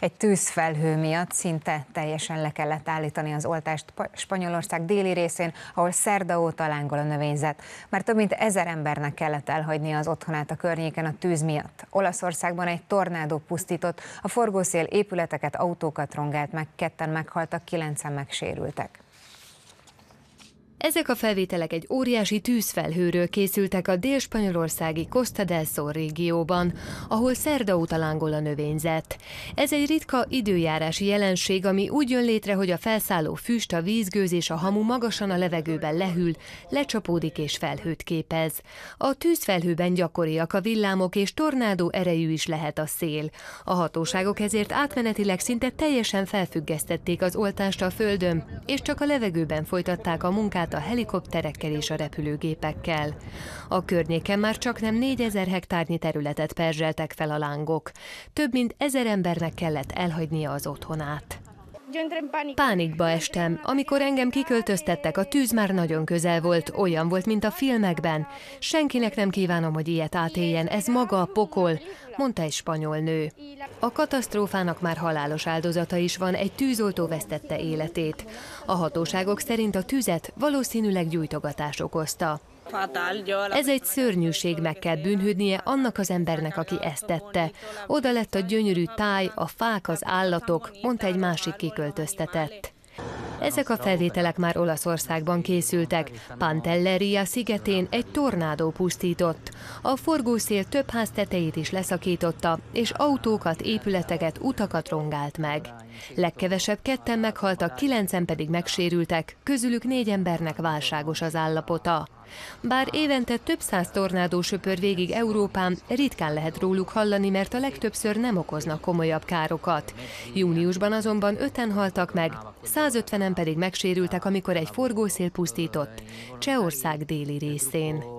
Egy tűzfelhő miatt szinte teljesen le kellett állítani az oltást Spanyolország déli részén, ahol szerda óta lángol a növényzet. Már több mint ezer embernek kellett elhagyni az otthonát a környéken a tűz miatt. Olaszországban egy tornádó pusztított, a forgószél épületeket, autókat rongált meg, ketten meghaltak, kilencen megsérültek. Ezek a felvételek egy óriási tűzfelhőről készültek a dél-spanyolországi Costa del Sol régióban, ahol szerda óta lángol a növényzet. Ez egy ritka időjárási jelenség, ami úgy jön létre, hogy a felszálló füst, a vízgőz és a hamu magasan a levegőben lehűl, lecsapódik és felhőt képez. A tűzfelhőben gyakoriak a villámok és tornádó erejű is lehet a szél. A hatóságok ezért átmenetileg szinte teljesen felfüggesztették az oltást a földön, és csak a levegőben folytatták a munkát át a helikopterekkel és a repülőgépekkel. A környéken már csak nem 4000 hektárnyi területet perzseltek fel a lángok. Több mint ezer embernek kellett elhagynia az otthonát. Pánikba estem. Amikor engem kiköltöztettek, a tűz már nagyon közel volt, olyan volt, mint a filmekben. Senkinek nem kívánom, hogy ilyet átéljen, ez maga a pokol, mondta egy spanyol nő. A katasztrófának már halálos áldozata is van, egy tűzoltó vesztette életét. A hatóságok szerint a tüzet valószínűleg gyújtogatás okozta. Ez egy szörnyűség, meg kell bűnhődnie annak az embernek, aki ezt tette. Oda lett a gyönyörű táj, a fák, az állatok, mondta egy másik kiköltöztetett. Ezek a felvételek már Olaszországban készültek. Pantelleria szigetén egy tornádó pusztított. A forgószél több ház tetejét is leszakította, és autókat, épületeket, utakat rongált meg. Legkevesebb ketten meghaltak, kilencen pedig megsérültek, közülük négy embernek válságos az állapota. Bár évente több száz tornádó söpör végig Európán, ritkán lehet róluk hallani, mert a legtöbbször nem okoznak komolyabb károkat. Júniusban azonban öten haltak meg, 150-en pedig megsérültek, amikor egy forgószél pusztított Csehország déli részén.